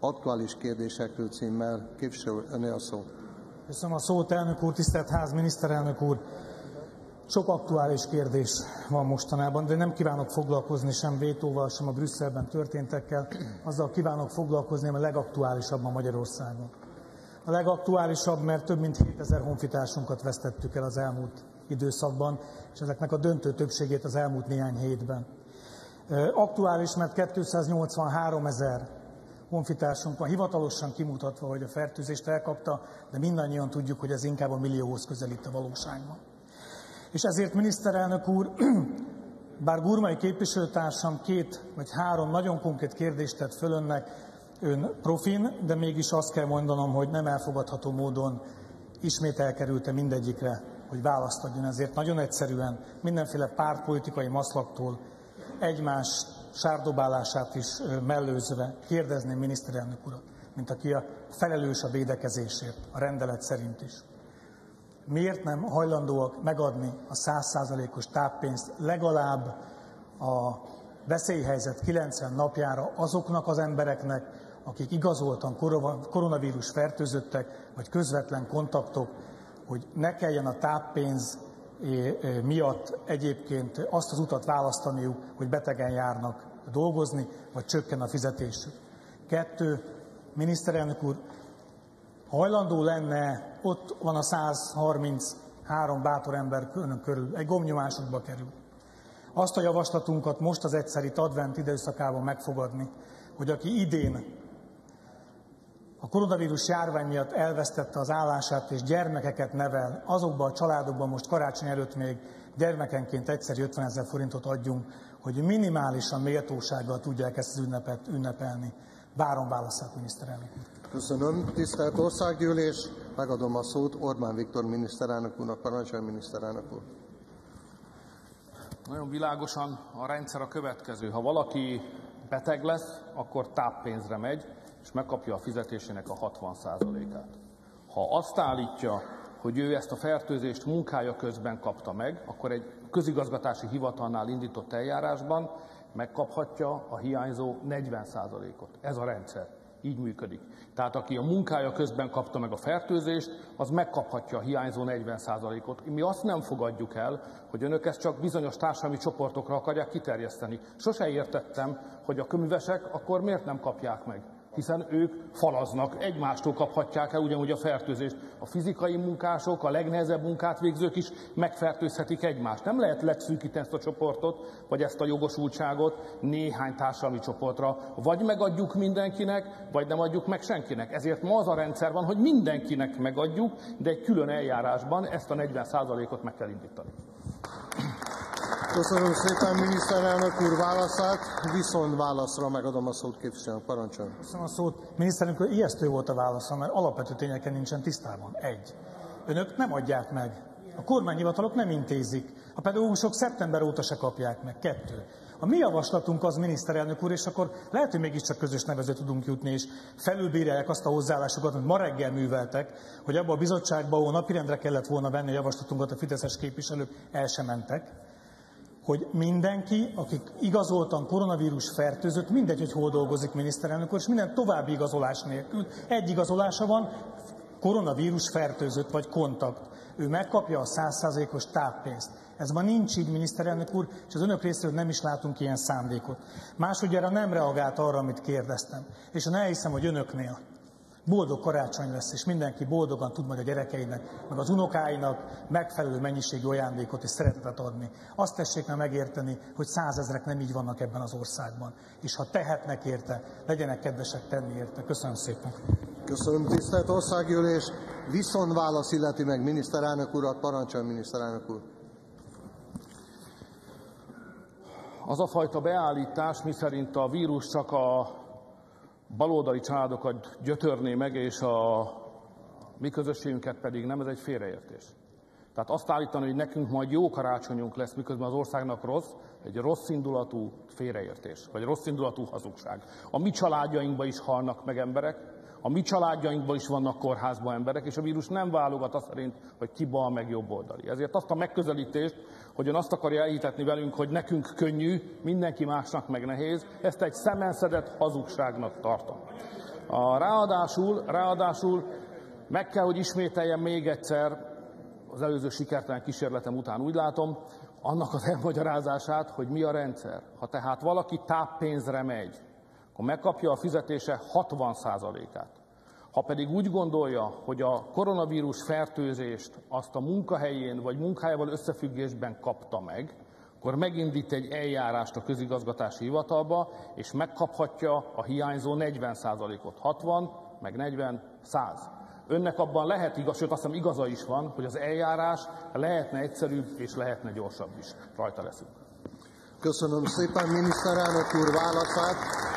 Aktuális kérdésekről címmel képviselő öné a szó. Köszönöm a szót, elnök úr, tisztelt ház, miniszterelnök úr. Sok aktuális kérdés van mostanában, de nem kívánok foglalkozni sem vétóval, sem a Brüsszelben történtekkel. Azzal kívánok foglalkozni, ami a legaktuálisabb a Magyarországon. A legaktuálisabb, mert több mint 7000 honfitársunkat vesztettük el az elmúlt időszakban, és ezeknek a döntő többségét az elmúlt néhány hétben. Aktuális, mert 283 ezer honfitársunk van hivatalosan kimutatva, hogy a fertőzést elkapta, de mindannyian tudjuk, hogy ez inkább a millióhoz közelít a valóságban. És ezért miniszterelnök úr, bár Gurmai képviselőtársam két vagy három nagyon konkrét kérdést tett föl önnek, ön profin, de mégis azt kell mondanom, hogy nem elfogadható módon ismét elkerülte mindegyikre, hogy választ adjon. Ezért nagyon egyszerűen mindenféle pártpolitikai maszlaktól egymás sárdobálását is mellőzve kérdezném miniszterelnök urat, mint aki a felelős a védekezésért, a rendelet szerint is. Miért nem hajlandóak megadni a százszázalékos táppénzt legalább a veszélyhelyzet 90 napjára azoknak az embereknek, akik igazoltan koronavírus fertőzöttek, vagy közvetlen kontaktok, hogy ne kelljen a táppénz miatt egyébként azt az utat választaniuk, hogy betegen járnak dolgozni, vagy csökken a fizetésük. Kettő, miniszterelnök úr, hajlandó lenne, ott van a 133 bátor ember önök körül, egy gomnyomásokba kerül. Azt a javaslatunkat most az egyszeri advent időszakában megfogadni, hogy aki idén a koronavírus járvány miatt elvesztette az állását és gyermekeket nevel, azokban a családokban most karácsony előtt még gyermekenként egyszer 50 ezer forintot adjunk, hogy minimálisan méltósággal tudják ezt az ünnepet ünnepelni. Várom válaszát, miniszterelnök. Köszönöm. Tisztelt Országgyűlés, megadom a szót Orbán Viktor miniszterelnök úrnak, parancsolja miniszterelnök úr. Nagyon világosan a rendszer a következő. Ha valaki beteg lesz, akkor táppénzre megy, és megkapja a fizetésének a 60%-át. Ha azt állítja, hogy ő ezt a fertőzést munkája közben kapta meg, akkor egy közigazgatási hivatalnál indított eljárásban megkaphatja a hiányzó 40%-ot. Ez a rendszer. Így működik. Tehát aki a munkája közben kapta meg a fertőzést, az megkaphatja a hiányzó 40%-ot. Mi azt nem fogadjuk el, hogy önök ezt csak bizonyos társadalmi csoportokra akarják kiterjeszteni. Sose értettem, hogy a köművesek akkor miért nem kapják meg hiszen ők falaznak, egymástól kaphatják el ugyanúgy a fertőzést. A fizikai munkások, a legnehezebb munkát végzők is megfertőzhetik egymást. Nem lehet leszűkíteni ezt a csoportot, vagy ezt a jogosultságot néhány társadalmi csoportra. Vagy megadjuk mindenkinek, vagy nem adjuk meg senkinek. Ezért ma az a rendszer van, hogy mindenkinek megadjuk, de egy külön eljárásban ezt a 40%-ot meg kell indítani. Köszönöm szépen miniszterelnök úr válaszát. Viszont válaszra megadom a szót képviselőnek. Parancsoljon. Köszönöm a szót. Miniszterelnök úr, ijesztő volt a válasza, mert alapvető tényeken nincsen tisztában. Egy. Önök nem adják meg. A kormányhivatalok nem intézik. A pedagógusok szeptember óta se kapják meg. Kettő. A mi javaslatunk az, miniszterelnök úr, és akkor lehet, hogy mégiscsak közös nevező tudunk jutni, és felülbírálják azt a hozzáállásokat, amit ma reggel műveltek, hogy abban a bizottságban, ahol napirendre kellett volna venni a javaslatunkat, a fideszes képviselők el sem mentek hogy mindenki, akik igazoltan koronavírus fertőzött, mindegy, hogy hol dolgozik miniszterelnök és minden további igazolás nélkül, egy igazolása van, koronavírus fertőzött vagy kontakt. Ő megkapja a százszázalékos táppénzt. Ez ma nincs így, miniszterelnök úr, és az önök részéről nem is látunk ilyen szándékot. Másodjára nem reagált arra, amit kérdeztem. És én elhiszem, hogy önöknél boldog karácsony lesz, és mindenki boldogan tud majd a gyerekeinek, meg az unokáinak megfelelő mennyiségű ajándékot és szeretetet adni. Azt tessék meg megérteni, hogy százezrek nem így vannak ebben az országban. És ha tehetnek érte, legyenek kedvesek tenni érte. Köszönöm szépen. Köszönöm, tisztelt országgyűlés. Viszont válasz illeti meg miniszterelnök urat, parancsoljon miniszterelnök úr. Az a fajta beállítás, miszerint a vírus csak a baloldali családokat gyötörné meg, és a mi közösségünket pedig nem, ez egy félreértés. Tehát azt állítani, hogy nekünk majd jó karácsonyunk lesz, miközben az országnak rossz, egy rossz indulatú félreértés, vagy rossz indulatú hazugság. A mi családjainkban is halnak meg emberek, A mi családjainkban is vannak kórházban emberek, és a vírus nem válogat azt szerint, hogy ki bal meg jobb oldali. Ezért azt a megközelítést, hogy ön azt akarja elhitetni velünk, hogy nekünk könnyű, mindenki másnak meg nehéz, ezt egy szemenszedett hazugságnak tartom. A ráadásul, ráadásul meg kell, hogy ismételjem még egyszer, az előző sikertelen kísérletem után úgy látom, annak az elmagyarázását, hogy mi a rendszer. Ha tehát valaki táppénzre megy, akkor megkapja a fizetése 60%-át. Ha pedig úgy gondolja, hogy a koronavírus fertőzést azt a munkahelyén vagy munkájával összefüggésben kapta meg, akkor megindít egy eljárást a közigazgatási hivatalba, és megkaphatja a hiányzó 40%-ot. 60, meg 40, 100. Önnek abban lehet igaz, sőt azt hiszem igaza is van, hogy az eljárás lehetne egyszerűbb és lehetne gyorsabb is. Rajta leszünk. Köszönöm szépen miniszterelnök úr válaszát.